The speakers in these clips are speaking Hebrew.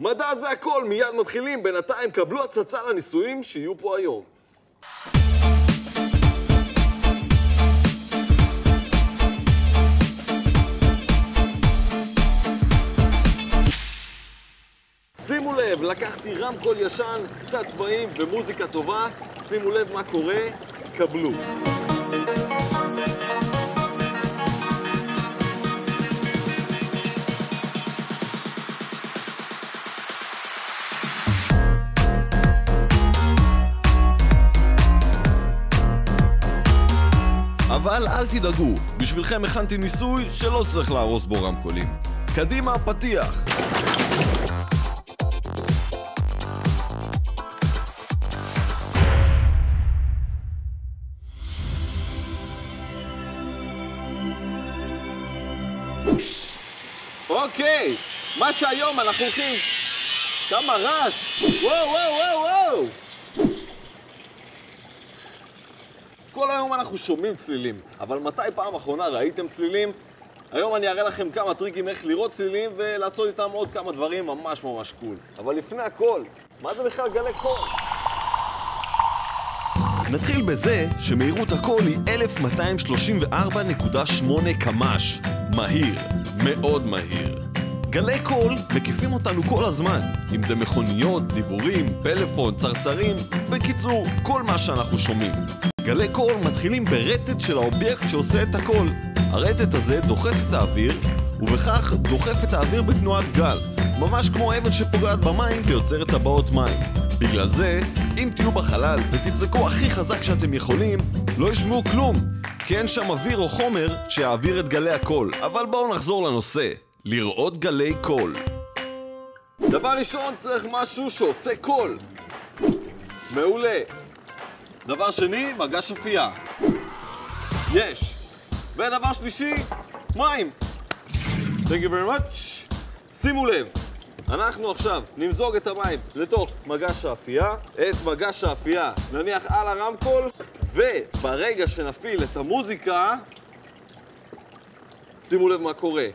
מדע זה הכל, מיד מתחילים, בינתיים קבלו הצצה לניסויים שיהיו פה היום. שימו לב, לקחתי רמקול ישן, קצת צבעים ומוזיקה טובה, שימו לב מה קורה, קבלו. אבל אל תדאגו, בשבילכם הכנתי ניסוי שלא צריך להרוס בו רמקולים. קדימה, פתיח! אוקיי, מה שהיום אנחנו הולכים... כמה רעש! וואו, וואו, וואו, וואו! כל היום אנחנו שומעים צלילים, אבל מתי פעם אחרונה ראיתם צלילים? היום אני אראה לכם כמה טריקים איך לראות צלילים ולעשות איתם עוד כמה דברים ממש ממש cool. אבל לפני הכל, מה זה בכלל גלי קול? נתחיל בזה שמהירות הקול היא 1234.8 קמ"ש. מהיר, מאוד מהיר. גלי קול מקיפים אותנו כל הזמן, אם זה מכוניות, דיבורים, פלאפון, צרצרים, בקיצור, כל מה שאנחנו שומעים. גלי קול מתחילים ברטט של האובייקט שעושה את הקול. הרטט הזה דוחס את האוויר, ובכך דוחף את האוויר בתנועת גל, ממש כמו אבן שפוגעת במים ויוצרת טבעות מים. בגלל זה, אם תהיו בחלל ותצעקו הכי חזק שאתם יכולים, לא ישמעו כלום, כי אין שם אוויר או חומר שיעביר את גלי הקול. אבל בואו נחזור לנושא, לראות גלי קול. דבר ראשון, צריך משהו שעושה קול. מעולה. דבר שני, מגש אפייה. יש. ודבר שלישי, מים. Thank you very much. שימו לב, אנחנו עכשיו נמזוג את המים לתוך מגש האפייה, את מגש האפייה נניח על הרמקול, וברגע שנפעיל את המוזיקה, שימו לב מה קורה.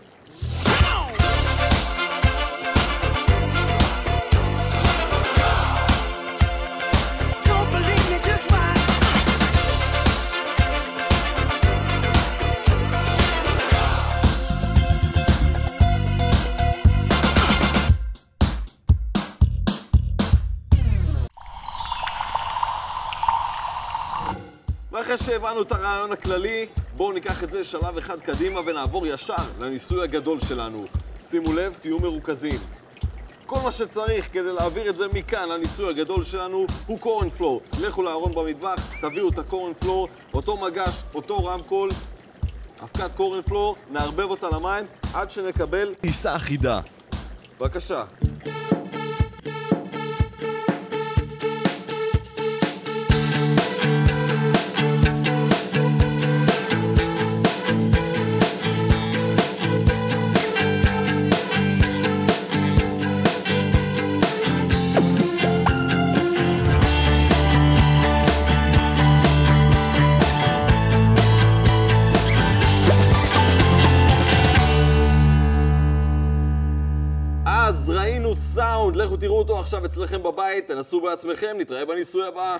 ואחרי שהבנו את הרעיון הכללי, בואו ניקח את זה שלב אחד קדימה ונעבור ישר לניסוי הגדול שלנו. שימו לב, תהיו מרוכזים. כל מה שצריך כדי להעביר את זה מכאן לניסוי הגדול שלנו הוא קורן פלור. לכו לארון במטבח, תביאו את הקורן פלור, אותו מגש, אותו רמקול, אבקת קורן פלור, נערבב אותה למים עד שנקבל טיסה אחידה. בבקשה. אז ראינו סאונד, לכו תראו אותו עכשיו אצלכם בבית, תנסו בעצמכם, נתראה בניסוי הבא.